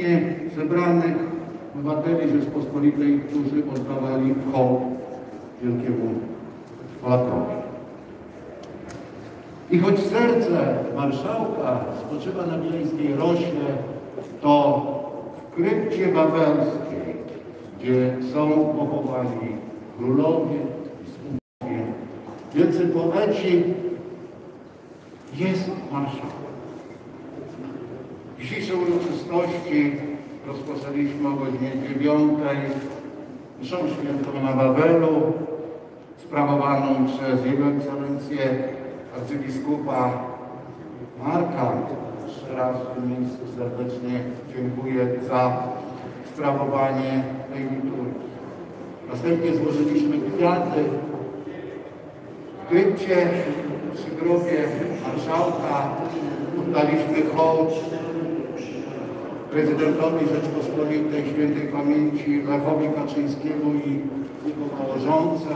licznie zebranych obywateli Rzeczpospolitej, którzy oddawali hołd wielkiemu Polakowi. I choć serce marszałka spoczywa na Wileńskiej Rośle, to w krypcie wawelskiej, gdzie są pochowani królowie, biskupowie, wielcy poeci, jest marszałek. Dzisiejsze uroczystości rozpoczęliśmy o godzinie 9 mszą świętą na Wawelu, sprawowaną przez Jego Ekscelencję arcybiskupa Marka. Jeszcze raz w tym miejscu serdecznie dziękuję za sprawowanie tej liturgii. Następnie złożyliśmy kwiaty w krypcie przy grobie marszałka. Oddaliśmy hołd prezydentowi Rzeczpospolitej Świętej Pamięci Lechowi Kaczyńskiemu i jego małżonce.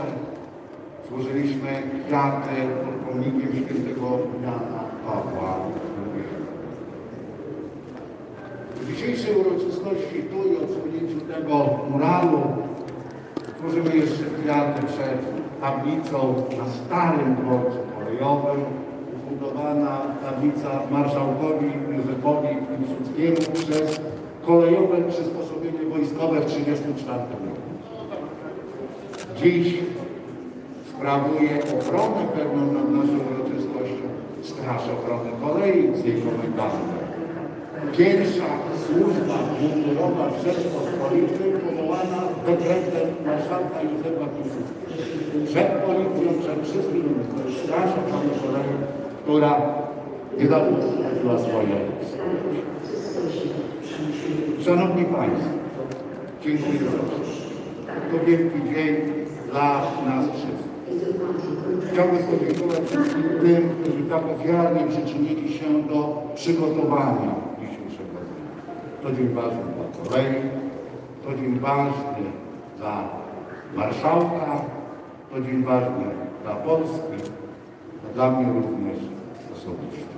Złożyliśmy kwiaty pod pomnikiem świętego Jana Pawła II. W dzisiejszej uroczystości tu i odsłonięciu tego muralu złożymy jeszcze kwiaty przed tablicą na starym dworcu kolejowym. Zbudowana tablica marszałkowi Józefowi Piłsudskiemu przez kolejowe przysposobienie wojskowe w 1934 roku. Dziś sprawuje ochronę pewną nad naszą uroczystością Straż Ochrony Kolei z jej komendantem. Pierwsza służba mundurowa w Rzeczpospolitej powołana dekretem marszałka Józefa Piłsudskiego. Przed policją, przed wszystkim to jest Straż Ochrony Kolei, która niedawno straciła swoje Szanowni Państwo, dziękuję bardzo. To wielki dzień dla nas wszystkich. Chciałbym podziękować wszystkim tym, którzy tak ofiarnie przyczynili się do przygotowania dzisiejszego dnia. To dzień ważny dla kolei, to dzień ważny dla marszałka, to dzień ważny dla Polski, a dla mnie również osobiście.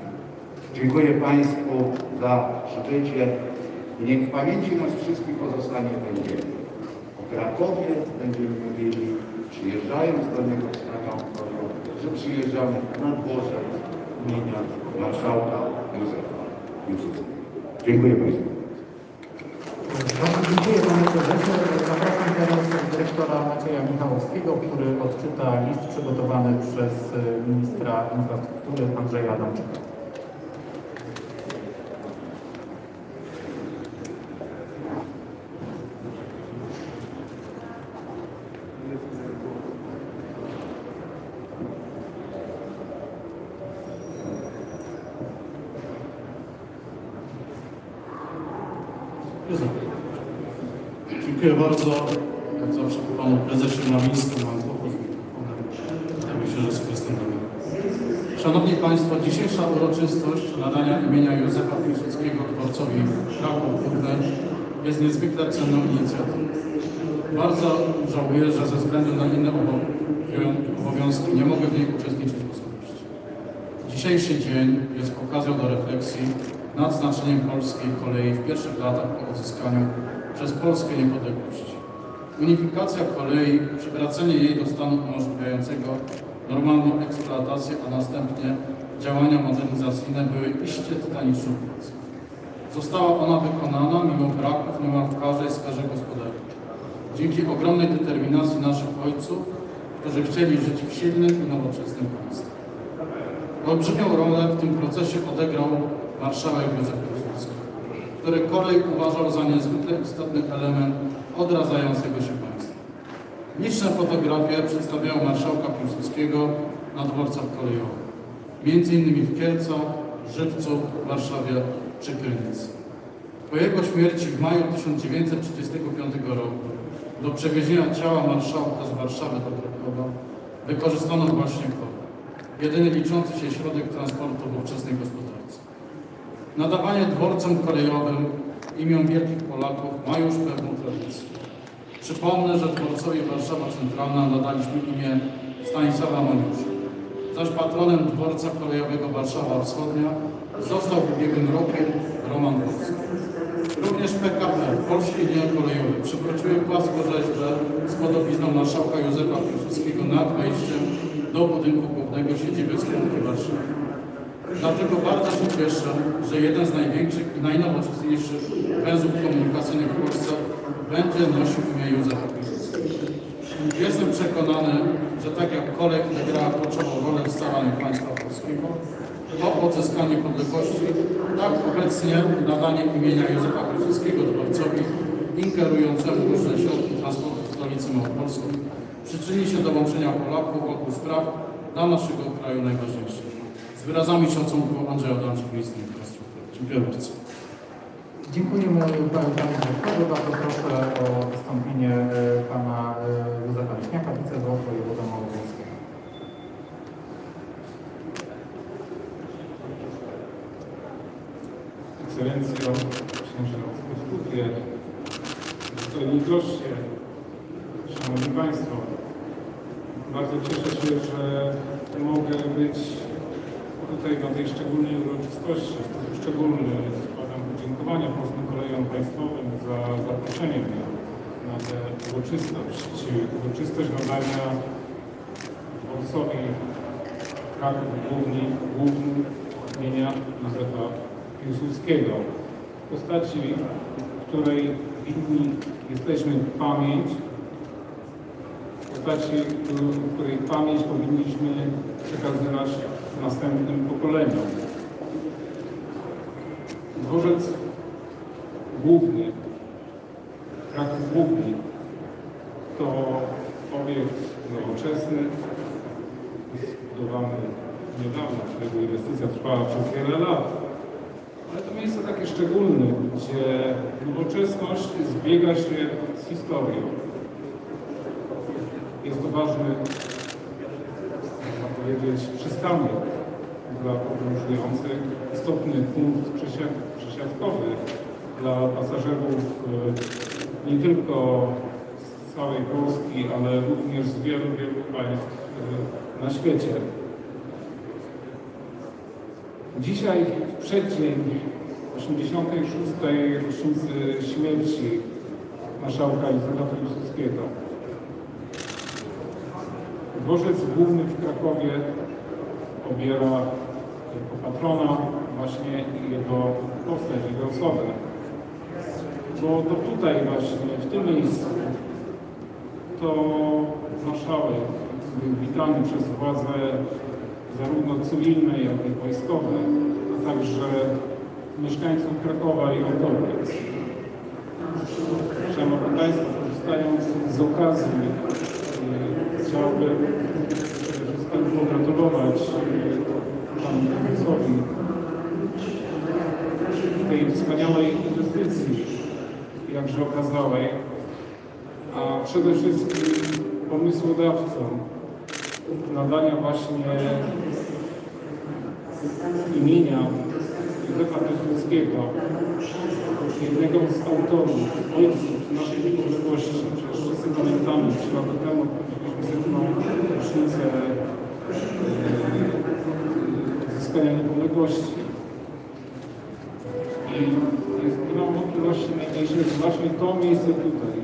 Dziękuję Państwu za przybycie i niech w pamięci nas wszystkich pozostanie dzień. O Krakowie będziemy mówili, przyjeżdżając do niego Krakowskiego, że przyjeżdżamy na dworze imienia marszałka Józefa Piłsudskiego. Dziękuję Państwu. Dziękuję Panie. Dyrektora Macieja Michałowskiego, który odczyta list przygotowany przez y, ministra infrastruktury Andrzeja Adamczyka. Józef. Dziękuję bardzo. Jak zawsze po panu prezesie na miejscu mam kłopot z mikrofonem. Ja myślę, że sobie standardowo. Szanowni Państwo, dzisiejsza uroczystość nadania imienia Józefa Piłsudskiego dworcowi Kraków Górny jest niezwykle cenną inicjatywą. Bardzo żałuję, że ze względu na inne obo- obowiązki nie mogę w niej uczestniczyć osobiście. Dzisiejszy dzień jest okazją do refleksji nad znaczeniem polskiej kolei w pierwszych latach po odzyskaniu przez Polskę niepodległości. Unifikacja kolei, przywracanie jej do stanu umożliwiającego normalną eksploatację, a następnie działania modernizacyjne były iście tytaniczną pracą. Została ona wykonana mimo braków niemal w każdej sferze gospodarczej. Dzięki ogromnej determinacji naszych ojców, którzy chcieli żyć w silnym i nowoczesnym państwie. Olbrzymią rolę w tym procesie odegrał marszałek Józef Piłsudski, który kolej uważał za niezwykle istotny element odradzającego się. Liczne fotografie przedstawiają marszałka Piłsudskiego na dworcach kolejowych, między innymi w Kielcach, Żywcu, Warszawie czy Krynicy. Po jego śmierci w maju 1935 roku do przewiezienia ciała marszałka z Warszawy do Krakowa wykorzystano właśnie kolej, jedyny liczący się środek transportu w ówczesnej gospodarce. Nadawanie dworcom kolejowym imion wielkich Polaków ma już pewną tradycję. Przypomnę, że dworcowi Warszawa Centralna nadaliśmy imię Stanisława Moniusza. Zaś patronem dworca kolejowego Warszawa Wschodnia został w ubiegłym roku Roman Polski. Również Również PKP, Polskie Linie Kolejowe, przekroczyły płaskorzeźbę z podobizną marszałka Józefa Piłsudskiego nad wejściem do budynku głównego siedziby spółki Warszawy. Dlatego bardzo się cieszę, że jeden z największych i najnowocześniejszych węzłów komunikacyjnych w Polsce będzie nosił imię Józefa Piłsudskiego. Jestem przekonany, że tak jak kolej odegrała kluczową rolę w staraniu państwa polskiego o odzyskanie niepodległości, tak obecnie nadanie imienia Józefa Piłsudskiego dworcowi ingerującemu różne środki transportu w stolicy Małopolskiej przyczyni się do łączenia Polaków wokół spraw dla naszego kraju najważniejszych. Z wyrazami szacunku Andrzej Adamczyk, minister infrastruktury. Dziękuję bardzo. Dziękujemy panu dyrektorze. Bardzo proszę o wystąpienie e, pana e, Józefa Leśniaka, wicewojewoda wojewoda małopolskiego. Ekscelencjo, Księże Biskupie, dostojni goście, Szanowni Państwo. Bardzo cieszę się, że mogę być tutaj na tej szczególnej uroczystości. W sposób szczególny podziękowania Polskim Kolejom Państwowym za zaproszenie mnie na tę uroczystość. Uroczystość nadania dworcowi Kraków Główny, główny imienia Józefa Piłsudskiego. Postaci, której winni jesteśmy pamięć, postaci, której pamięć powinniśmy przekazywać następnym pokoleniom. Dworzec główny, Kraków Główny, to obiekt nowoczesny, zbudowany niedawno, którego inwestycja trwała przez wiele lat. Ale to miejsce takie szczególne, gdzie nowoczesność zbiega się z historią. Jest to ważny, można powiedzieć, przystanek dla podróżujących, istotny punkt przesiad- przesiadkowy dla pasażerów e, nie tylko z całej Polski, ale również z wielu, wielu państw e, na świecie. Dzisiaj, w przeddzień 86. rocznicy śmierci marszałka Józefa Piłsudskiego, dworzec główny w Krakowie obiera jako patrona właśnie jego postać, jego osobę. Bo to tutaj właśnie, w tym miejscu, to marszałek był witany przez władze zarówno cywilne, jak i wojskowe, a także mieszkańców Krakowa i okolic. Szanowni Państwo, korzystając z okazji, e, chciałbym wszystkim pogratulować e, Panu Prezesowi tej wspaniałej inwestycji, jakże okazałej, a przede wszystkim pomysłodawcom nadania właśnie imienia Józefa Piłsudskiego, jednego z autorów, ojców naszej niepodległości. Przecież wszyscy pamiętamy, trzy lata temu mieliśmy setną rocznicę e, odzyskania niepodległości. Nie mam wątpliwości najmniejszej, właśnie to miejsce tutaj,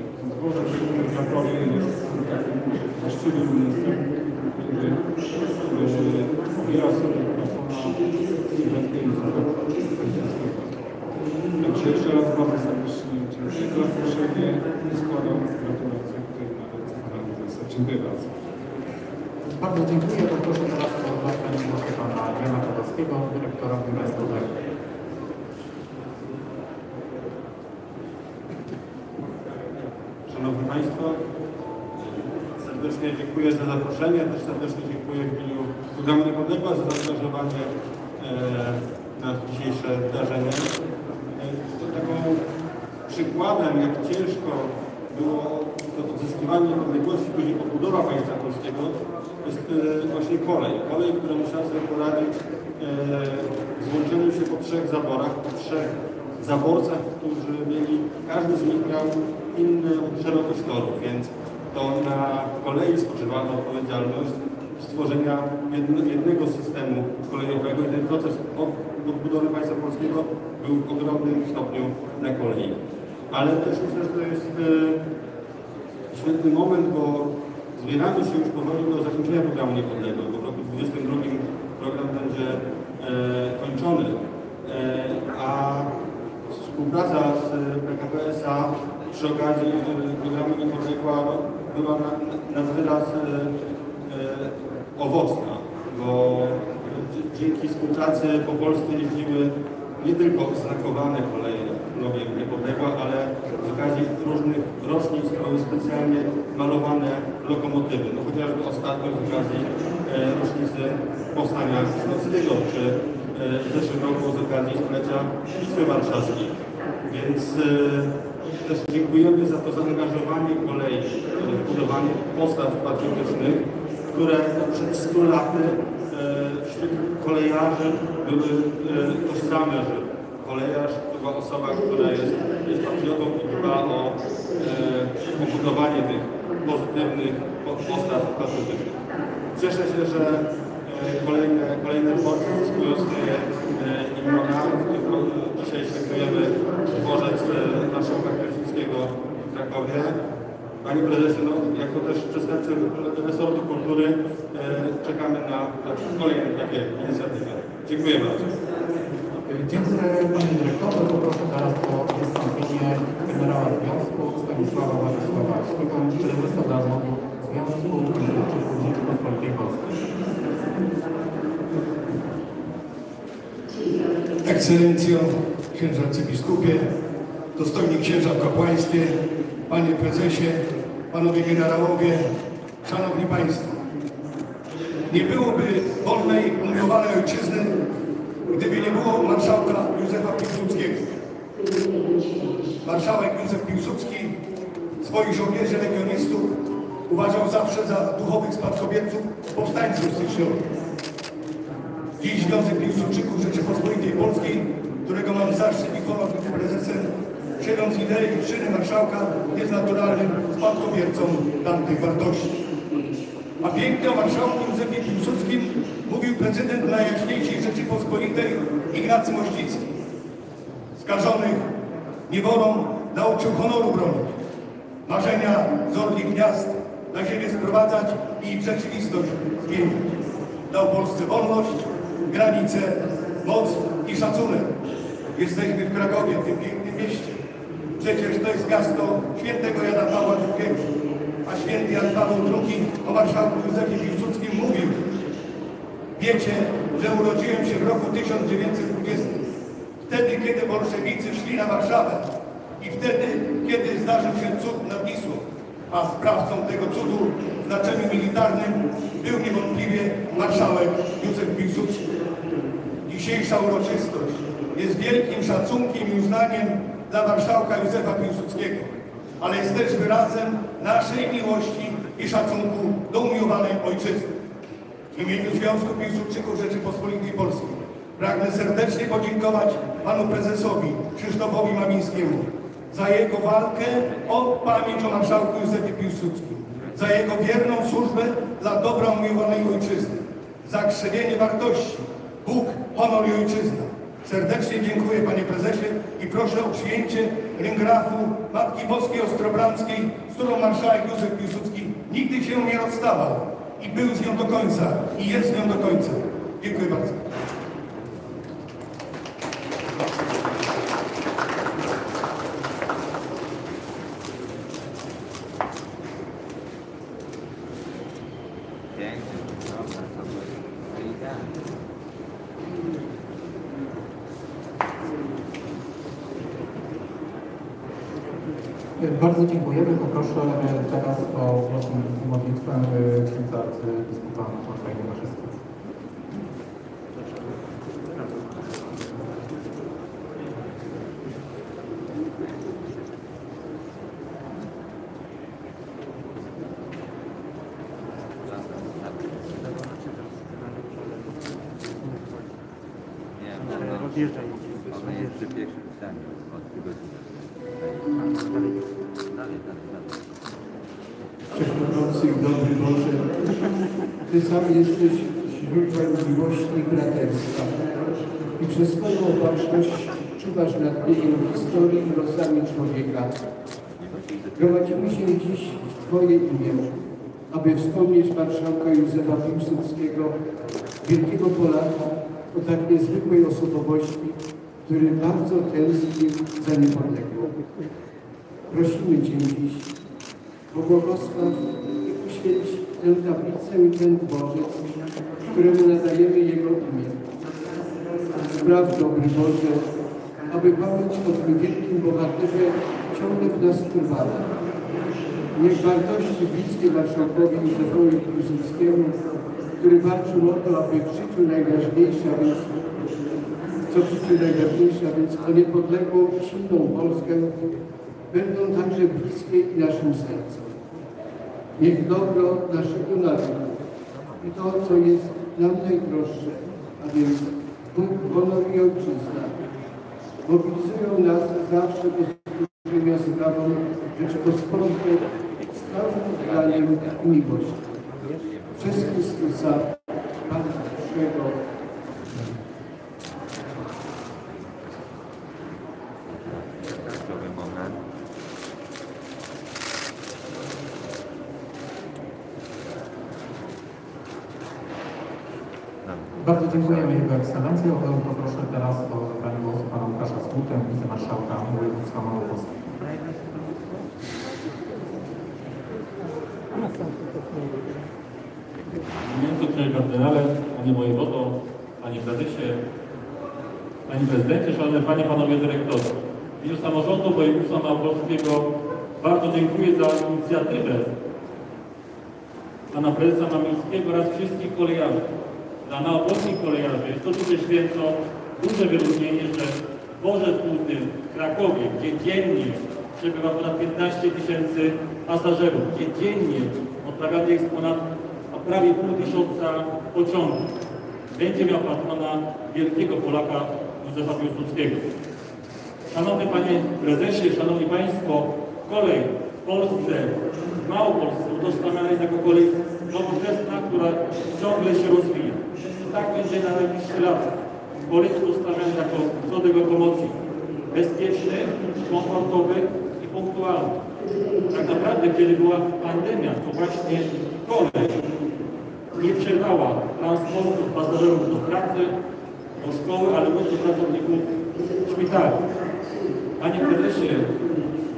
szczególnie w Krakowie jest takim właściwym miejscem, który, który obiera sobie patrona Sylwestra Józefa Piłsudskiego. Także jeszcze raz bardzo serdecznie dziękuję za zaproszenie i składam gratulacje tutaj na ręce pana prezesa. Dziękuję bardzo. Bardzo dziękuję. Poproszę teraz o zabranie głosu pana Jana Czadowskiego, dyrektora Biura SDR. Szanowni Państwo, serdecznie dziękuję za zaproszenie, też serdecznie dziękuję w imieniu Programu Niepodległa za zaangażowanie e, na dzisiejsze wydarzenie. E, to taką przykładem, jak ciężko było to odzyskiwanie niepodległości, później odbudowa państwa polskiego, jest e, właśnie kolej. Kolej, która musiała sobie poradzić w się po trzech zaborach, po trzech zaborcach, którzy mieli, każdy z nich miał inny szerokość toru, więc to na kolei spoczywała ta odpowiedzialność stworzenia jednego systemu kolejowego i ten proces od- odbudowy państwa polskiego był w ogromnym stopniu na kolei. ale też myślę, że to jest e, świetny moment, bo zbieramy się już powoli do zakończenia programu Niepodległy, bo w roku 2022 program będzie e, kończony, e, a współpraca z PKP SA przy okazji e, programu Niepodległa była na, na wyraz e, e, owocna, bo dzięki współpracy po Polsce jeździły nie tylko znakowane koleje nowie Niepodległa, ale z okazji różnych rocznic były specjalnie malowane lokomotywy. No chociażby ostatnio z okazji e, rocznicy Powstania Śląskiego, czy w zeszłym roku z okazji stulecia Bitwy Warszawskiej. Więc też dziękujemy za to zaangażowanie kolei e, w budowanie postaw patriotycznych, które przed 100 laty e, wśród kolejarzy były e, tożsame, że kolejarz to była osoba, która jest, jest patriotą i dba o, e, o budowanie tych pozytywnych po- postaw patriotycznych. Cieszę się, że e, kolejne, dworce zyskują swoje e, roku Dzisiaj świętujemy dworzec e, marszałka Piłsudskiego w Krakowie. Panie prezesie, no, jako też przedstawiciel resortu kultury e, czekamy na, kolejne takie inicjatywy. Dziękuję bardzo. Dziękuję Panie Dyrektorze. Poproszę teraz o wystąpienie generała związku Stanisława Władysławskiego, prezesa zarządu Związku Konstytucji Rzeczypospolitej Polskiej. Ekscelencjo, księża arcybiskupie, dostojni księża w kapłaństwie, panie prezesie, panowie generałowie, szanowni państwo. Nie byłoby wolnej, umiłowanej ojczyzny, gdyby nie było marszałka Józefa Piłsudskiego. Marszałek Józef Piłsudski swoich żołnierzy legionistów uważał zawsze za duchowych spadkobierców powstańców styczniowych. Dziś Związek Piłsudczyków Rzeczypospolitej Polskiej, którego mam zaszczyt i honor być prezesem, siedząc idei i czyny marszałka, jest naturalnym spadkobiercą tamtych wartości. A pięknie o marszałku Józefie Piłsudskim mówił prezydent Najjaśniejszej Rzeczypospolitej Ignacy Mościcki. Skażonych niewolą nauczył honoru bronić, marzenia z orlich gniazd na ziemię sprowadzać i rzeczywistość zmienić. Dał Polsce wolność, granice, moc i szacunek. Jesteśmy w Krakowie, w tym pięknym mieście. Przecież to jest miasto świętego Jana Pawła II, a święty Jan Paweł II o marszałku Józefie Piłsudskim mówił Wiecie, że urodziłem się w roku 1920, wtedy, kiedy bolszewicy szli na Warszawę i wtedy, kiedy zdarzył się cud nad Wisłą, a sprawcą tego cudu w znaczeniu militarnym był niewątpliwie marszałek Józef Piłsudski. Dzisiejsza uroczystość jest wielkim szacunkiem i uznaniem dla marszałka Józefa Piłsudskiego, ale jest też wyrazem naszej miłości i szacunku do umiłowanej ojczyzny. W imieniu Związku Piłsudczyków Rzeczypospolitej Polskiej pragnę serdecznie podziękować panu prezesowi Krzysztofowi Mamińskiemu za jego walkę o pamięć o marszałku Józefie Piłsudskim, za jego wierną służbę dla dobra umiłowanej ojczyzny, za krzewienie wartości Bóg, honor i ojczyzna. Serdecznie dziękuję panie prezesie i proszę o przyjęcie ryngrafu Matki Boskiej Ostrobramskiej, z którą marszałek Józef Piłsudski nigdy się nie rozstawał i był z nią do końca i jest z nią do końca. Dziękuję bardzo. Pięknie, dobra, to było idealnie. Bardzo dziękujemy. Poproszę e, teraz o własną modlitwę e, księdza biskupa Andrzeja Waszewskiego. Ty sam jesteś źródłem miłości i braterstwa i przez swoją opatrzność czuwasz nad biegiem historii i losami człowieka. Gromadzimy się dziś w Twoje imię, aby wspomnieć marszałka Józefa Piłsudskiego, wielkiego Polaka o tak niezwykłej osobowości, który bardzo tęsknił za niepodległą. Prosimy Cię dziś błogosław i uświęć tę tablicę i ten dworzec, któremu nadajemy Jego imię. Spraw, dobry Boże, aby pamięć o tym wielkim bohaterze ciągle w nas trwała. Niech wartości bliskie marszałkowi Józefowi Piłsudskiemu, który walczył o to, aby w życiu najważniejsza, więc co w życiu najważniejsze, a więc o niepodległą, silną Polskę, będą także bliskie i naszym sercom. Niech dobro naszego narodu i to, co jest nam najdroższe, a więc Bóg, honor i ojczyzna, mobilizują nas zawsze do służenia sprawom Rzeczypospolitej z całym oddaniem i miłością. Przez Chrystusa, Pana naszego. Kluczowy moment. Bardzo dziękujemy Jego Ekscelencji. Poproszę teraz o zabranie głosu pana Łukasza Skutę, wicemarszałka województwa małopolskiego. Między Kardynale, Panie Wojewodo, Panie Prezesie, Panie Prezydencie, Szanowne Panie, Panowie Dyrektorzy. W imieniu samorządu województwa małopolskiego bardzo dziękuję za inicjatywę Pana Prezesa Mamińskiego oraz wszystkich kolejarzy. Dla małopolskich kolejarzy jest to duże święto, duże wyróżnienie, że w Dworze Głównym w Krakowie, gdzie dziennie przebywa ponad 15 tysięcy pasażerów, gdzie dziennie odprawiany jest ponad prawie pół tysiąca pociągów. Będzie miał patrona wielkiego Polaka Józefa Piłsudskiego. Szanowny Panie Prezesie, Szanowni Państwo, kolej w Polsce, w Małopolsce utożsamiana jest jako kolej nowoczesna, która ciągle się rozwija. Tak będzie na najbliższy lat. Kolej utożsamiana jako środek lokomocji bezpieczny, komfortowy i punktualny. Tak naprawdę, kiedy była pandemia, to właśnie kolej nie przerwała transportu pasażerów do pracy, do szkoły, ale również do pracowników szpitali. Panie Prezesie,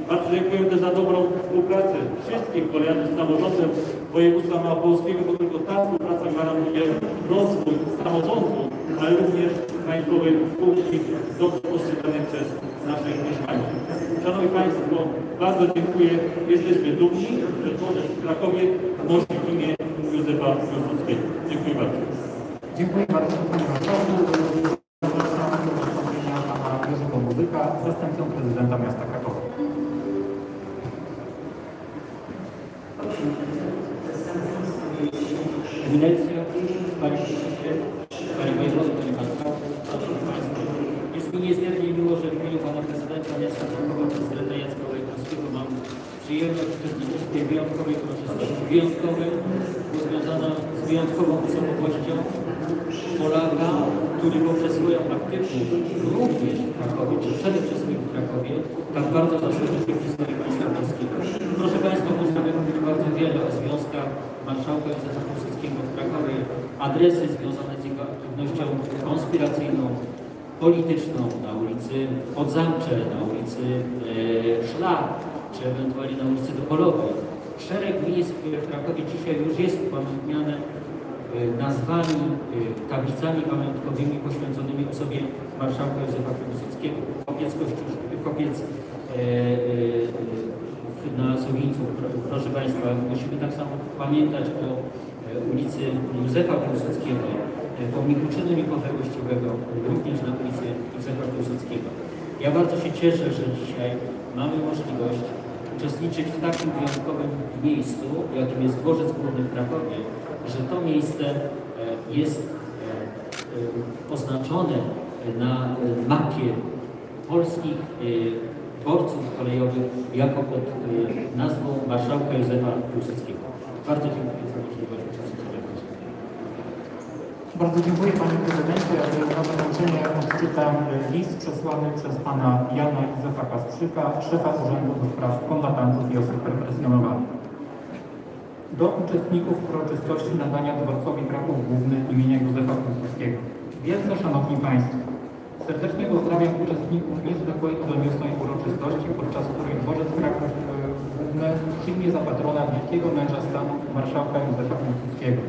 bardzo dziękuję też za dobrą współpracę wszystkich kolejarzy z samorządem województwa małopolskiego, bo tylko ta współpraca gwarantuje rozwój samorządu, ale również państwowej spółki dobrze postrzeganej przez naszych mieszkańców. Szanowni Państwo, bardzo dziękuję. Jesteśmy dumni, że dworzec w Krakowie nosi imię Józefa Piłsudskiego. Dziękuję bardzo. Dziękuję bardzo Ewidencja, Panie Prezesie, Panie Wojewodo, Panie Marszałku, Szanowni Państwo. Jest mi niezmiernie miło, że w imieniu Pana Prezydenta Miasta Krakowa, Prezydenta Jacka Olejkowskiego mam przyjemność uczestniczyć w tej wyjątkowej uroczystości. Wyjątkowej, bo związana z wyjątkową osobowością Polaka, który poprzez swoją aktywność również w Krakowie, czy przede wszystkim w Krakowie, tak bardzo zasłużył w historii państwa polskiego. Proszę Państwa, można by mówić bardzo wiele o związkach marszałka Józefa Piłsudskiego w Krakowie, adresy związane z jego aktywnością konspiracyjną, polityczną na ulicy Podzamcze, na ulicy e, Szlak, czy ewentualnie na ulicy Dopolowej. Szereg miejsc które w Krakowie dzisiaj już jest upamiętniane e, nazwami, e, tablicami pamiątkowymi poświęconymi osobie marszałka Józefa Piłsudskiego. Kopiec, Kościusz, kopiec e, e, na Sowińcu, pro- proszę Państwa, musimy tak samo pamiętać o e, ulicy Józefa Piłsudskiego, e, pomniku czynu niepodległościowego, również na ulicy Józefa Piłsudskiego. Ja bardzo się cieszę, że dzisiaj mamy możliwość uczestniczyć w takim wyjątkowym miejscu, jakim jest Dworzec Główny w Krakowie, że to miejsce e, jest oznaczone na mapie polskich dworców kolejowych jako pod e, nazwą marszałka Józefa Piłsudskiego. Bardzo dziękuję za możliwość uczestniczenia w spotkaniu. Bardzo dziękuję Panie Prezydencie. Na zakończenie odczytam list przesłany przez Pana Jana Józefa Kasprzyka, szefa Urzędu do Spraw Kombatantów i Osób Represjonowanych. Do uczestników uroczystości nadania dworcowi Kraków Główny imienia Józefa Piłsudskiego. Wielce Szanowni Państwo, serdecznie pozdrawiam uczestników niezwykłej doniosłej uroczystości, podczas której dworzec Kraków e, Główny przyjmie za patrona wielkiego męża stanu marszałka Józefa Piłsudskiego.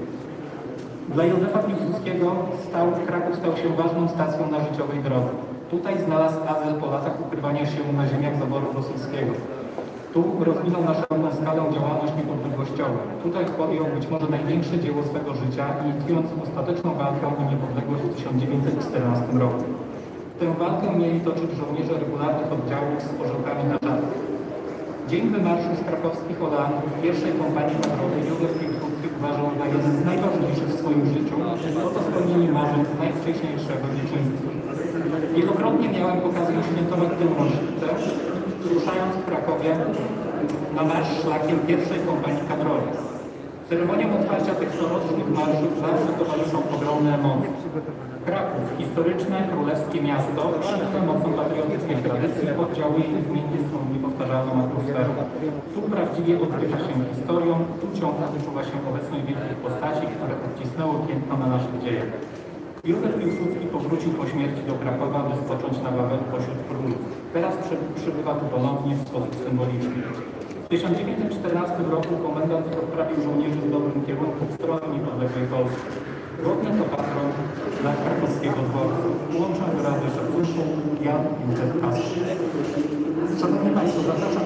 Dla Józefa Piłsudskiego stał, Kraków stał się ważną stacją na życiowej drodze. Tutaj znalazł azyl po latach ukrywania się na ziemiach zaboru rosyjskiego. Tu rozwinął na szeroką skalę działalność niepodległościową. Tutaj podjął być może największe dzieło swego życia, inicjując ostateczną walkę o niepodległość w 1914 roku. Tę walkę mieli toczyć żołnierze regularnych oddziałów z orzełkami na czele. Dzień wymarszu z krakowskich Oleandrów pierwszej kompanii patrolowej Józef Piłsudski uważał za jeden z najważniejszych w swoim życiu, bo to spełnienie marzeń najwcześniejszego dzieciństwa. Wielokrotnie miałem okazję świętować tę rocznicę, ruszając w Krakowie na marsz szlakiem pierwszej kompanii kadrowej. Ceremonią otwarcia tych corocznych marszów zawsze towarzyszą ogromne emocje. Kraków, historyczne, królewskie miasto, szybko mocą patriotycznej tradycji, oddziałuje i zmiennie swą niepowtarzalną atmosferą. Tu prawdziwie odbywa się historią, tu ciągle wyczuwa się obecność wielkich postaci, które odcisnęło piętno na naszych dziejach. Józef Piłsudski powrócił po śmierci do Krakowa, by spocząć na Wawelu pośród królów. Teraz przy- przybywa tu ponownie w sposób symboliczny. W 1914 roku komendant odprawił żołnierzy w dobrym kierunku w stronę niepodległej Polski. Godny to patron dla krakowskiego dworca. Łączą wyrazy szacunku Jan Kasprzyk. Szanowni Państwo, zapraszam